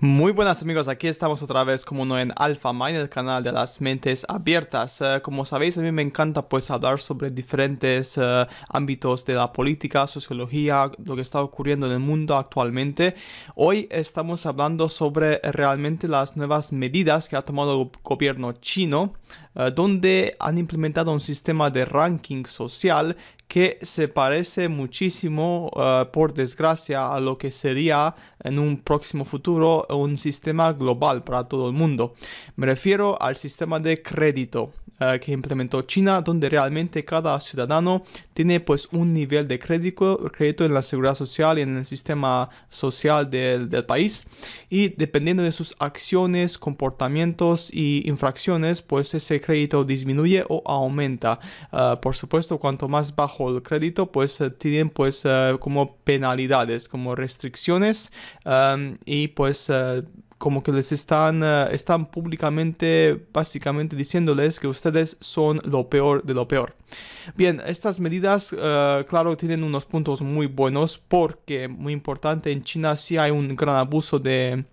Muy buenas amigos, aquí estamos otra vez como no en Alpha Mind, el canal de las mentes abiertas. Eh, como sabéis, a mí me encanta pues hablar sobre diferentes eh, ámbitos de la política, sociología, lo que está ocurriendo en el mundo actualmente. Hoy estamos hablando sobre realmente las nuevas medidas que ha tomado el gobierno chino, eh, donde han implementado un sistema de ranking social que se parece muchísimo, uh, por desgracia, a lo que sería en un próximo futuro un sistema global para todo el mundo. Me refiero al sistema de crédito. Eh, que implementó China, donde realmente cada ciudadano tiene pues un nivel de crédito, crédito en la seguridad social y en el sistema social del, del país. Y dependiendo de sus acciones, comportamientos y infracciones, pues ese crédito disminuye o aumenta. Eh, por supuesto, cuanto más bajo el crédito, pues eh, tienen pues como penalidades, como restricciones y pues como que les están, eh, están públicamente, básicamente diciéndoles que ustedes son lo peor de lo peor. Bien, estas medidas, eh, claro, tienen unos puntos muy buenos porque, muy importante, en China sí hay un gran abuso de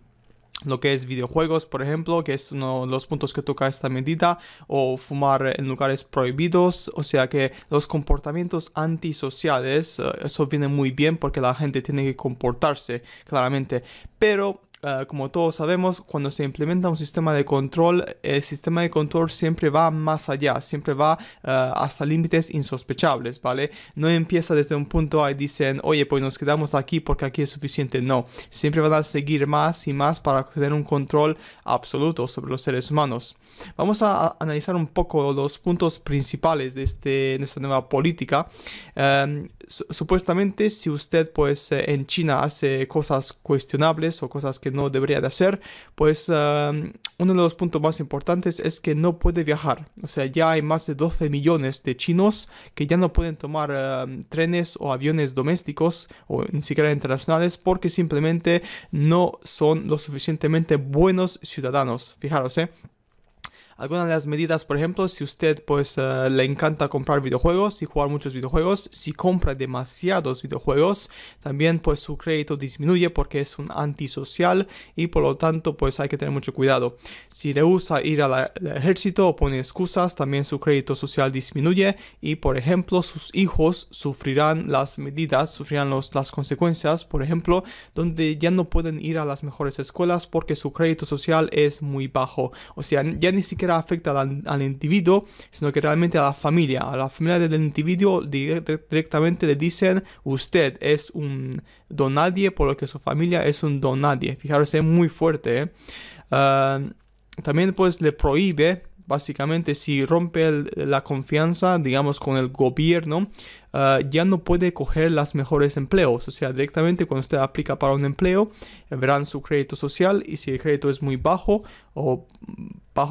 lo que es videojuegos, por ejemplo, que es uno de los puntos que toca esta medida, o fumar en lugares prohibidos, o sea que los comportamientos antisociales, eh, eso viene muy bien porque la gente tiene que comportarse claramente, pero Ah, como todos sabemos, cuando se implementa un sistema de control, el sistema de control siempre va más allá, siempre va ah, hasta límites insospechables, ¿vale? No empieza desde un punto A y dicen, oye, pues nos quedamos aquí porque aquí es suficiente. No, siempre van a seguir más y más para tener un control absoluto sobre los seres humanos. Vamos a analizar un poco los puntos principales de, este, esta nueva política. Em, supuestamente, si usted, pues, en China hace cosas cuestionables o cosas que no debería de hacer, pues uno de los puntos más importantes es que no puede viajar. O sea, ya hay más de 12 millones de chinos que ya no pueden tomar trenes o aviones domésticos o ni siquiera internacionales porque simplemente no son lo suficientemente buenos ciudadanos. Fijaros, ¿eh? Algunas de las medidas, por ejemplo, si usted pues eh, le encanta comprar videojuegos y jugar muchos videojuegos, si compra demasiados videojuegos, también pues su crédito disminuye porque es un antisocial y por lo tanto pues hay que tener mucho cuidado. Si rehúsa ir al ejército o pone excusas, también su crédito social disminuye y por ejemplo sus hijos sufrirán las medidas, sufrirán los, las consecuencias, por ejemplo, donde ya no pueden ir a las mejores escuelas porque su crédito social es muy bajo. O sea, ya ni siquiera afecta al, individuo, sino que realmente a la familia. A la familia del individuo directamente le dicen, usted es un donadie, por lo que su familia es un donadie. Fijaros, es muy fuerte. ¿eh? Ah, también pues le prohíbe básicamente si rompe la confianza, digamos, con el gobierno, ah, ya no puede coger las mejores empleos. O sea, directamente cuando usted aplica para un empleo, verán su crédito social y si el crédito es muy bajo o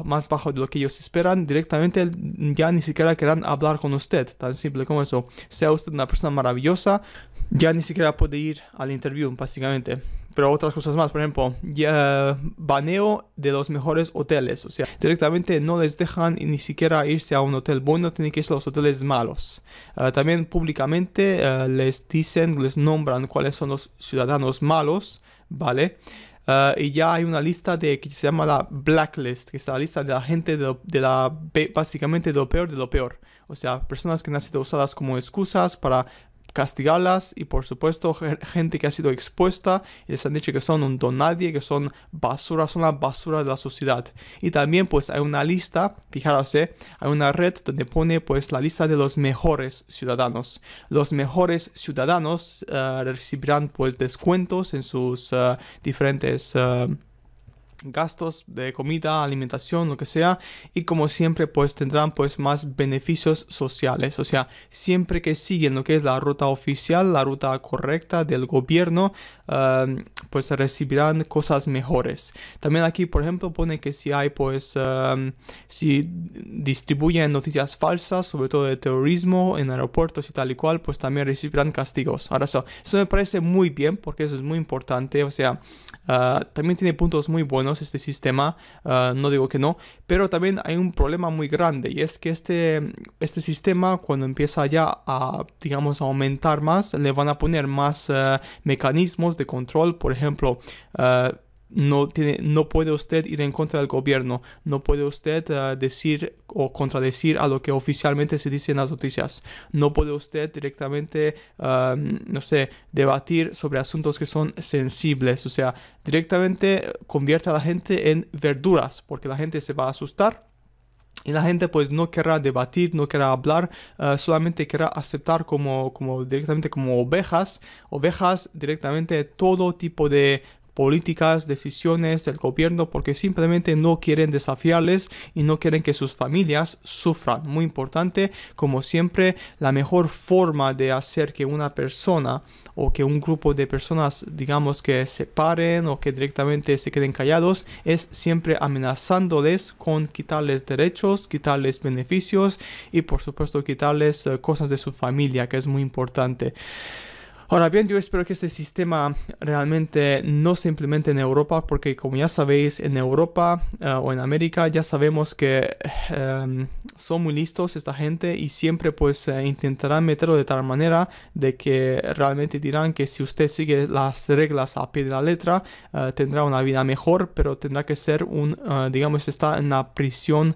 más bajo de lo que ellos esperan, directamente ya ni siquiera querrán hablar con usted. Tan simple como eso. Sea usted una persona maravillosa, ya ni siquiera puede ir al interview, básicamente pero otras cosas más, por ejemplo, ya baneo de los mejores hoteles, o sea, directamente no les dejan ni siquiera irse a un hotel bueno, tienen que irse a los hoteles malos. Ah, también públicamente ah, les dicen, les nombran cuáles son los ciudadanos malos, ¿vale? Ah, y ya hay una lista de que se llama la blacklist, que es la lista de la gente de, de la básicamente de lo peor de lo peor. O sea, personas que han sido usadas como excusas para castigarlas y por supuesto gente que ha sido expuesta y les han dicho que son un donadie, que son basura, son la basura de la sociedad. Y también pues hay una lista, fijaros, ¿eh? hay una red donde pone pues la lista de los mejores ciudadanos. Los mejores ciudadanos eh, recibirán pues descuentos en sus eh, diferentes gastos de comida, alimentación, lo que sea, y como siempre pues tendrán pues más beneficios sociales, o sea, siempre que siguen lo que es la ruta oficial, la ruta correcta del gobierno, um, pues recibirán cosas mejores. También aquí, por ejemplo, pone que si hay pues, um, si distribuyen noticias falsas, sobre todo de terrorismo en aeropuertos y tal y cual, pues también recibirán castigos. Ahora eso, eso me parece muy bien porque eso es muy importante, o sea, uh, también tiene puntos muy buenos este sistema, ah, no digo que no, pero también hay un problema muy grande y es que este, este sistema cuando empieza ya a, digamos, aumentar más, le van a poner más ah, mecanismos de control, por ejemplo, ah, no, tiene, no puede usted ir en contra del gobierno, no puede usted uh, decir o contradecir a lo que oficialmente se dice en las noticias, no puede usted directamente, uh, no sé, debatir sobre asuntos que son sensibles, o sea, directamente convierte a la gente en verduras, porque la gente se va a asustar y la gente pues no querrá debatir, no querrá hablar, uh, solamente querrá aceptar como, como directamente como ovejas, ovejas directamente todo tipo de políticas, decisiones del gobierno porque simplemente no quieren desafiarles y no quieren que sus familias sufran. Muy importante, como siempre, la mejor forma de hacer que una persona o que un grupo de personas, digamos que se paren o que directamente se queden callados, es siempre amenazándoles con quitarles derechos, quitarles beneficios y por supuesto quitarles uh, cosas de su familia, que es muy importante. Ahora bien, yo espero que este sistema realmente no se implemente en Europa porque como ya sabéis, en Europa uh, o en América ya sabemos que um, son muy listos esta gente y siempre pues uh, intentarán meterlo de tal manera de que realmente dirán que si usted sigue las reglas a pie de la letra uh, tendrá una vida mejor, pero tendrá que ser un, digamos, está en la prisión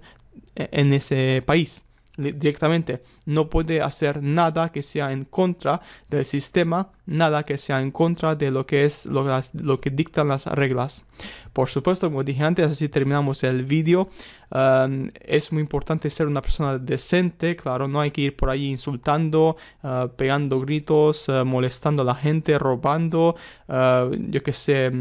en ese país directamente. No puede hacer nada que sea en contra del sistema, nada que sea en contra de lo que es lo, que dictan las reglas. Por supuesto, como dije antes, así terminamos el vídeo. Es muy importante ser una persona decente, claro, no hay que ir por ahí insultando, uh, pegando gritos, uh, molestando a la gente, robando, uh, yo que sé,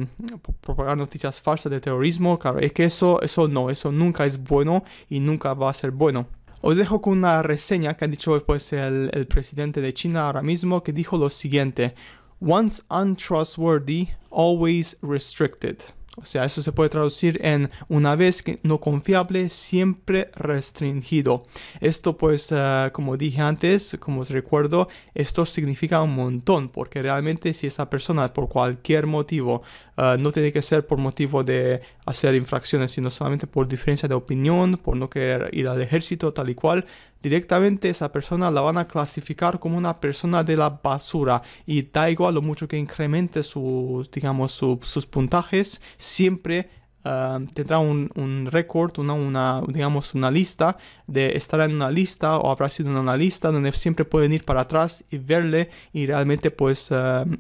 propagando noticias falsas de terrorismo, claro, es que eso, eso no, eso nunca es bueno y nunca va a ser bueno. Os dejo con una reseña que ha dicho pues, el, el presidente de China ahora mismo, que dijo lo siguiente, Once untrustworthy, always restricted. O sea, eso se puede traducir en una vez que no confiable, siempre restringido. Esto pues, uh, como dije antes, como os recuerdo, esto significa un montón, porque realmente si esa persona por cualquier motivo, uh, no tiene que ser por motivo de hacer infracciones, sino solamente por diferencia de opinión, por no querer ir al ejército, tal y cual, directamente esa persona la van a clasificar como una persona de la basura. Y da igual lo mucho que incremente sus, digamos, sus puntajes, siempre tendrá un, un récord, una, una, digamos, una lista de estar en una lista o habrá sido en una lista donde siempre pueden ir para atrás y verle y realmente pues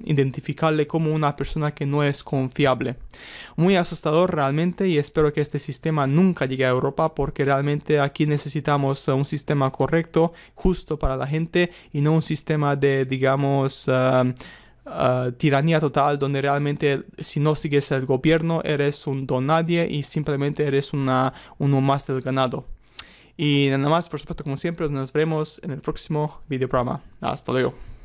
identificarle como una persona que no es confiable. Muy asustador realmente y espero que este sistema nunca llegue a Europa porque realmente aquí necesitamos un sistema correcto, justo para la gente y no un sistema de, digamos, Uh, tiranía total donde realmente si no sigues el gobierno eres un don nadie y simplemente eres una, uno más del ganado. Y nada más, por supuesto, como siempre, nos vemos en el próximo video programa. Hasta luego.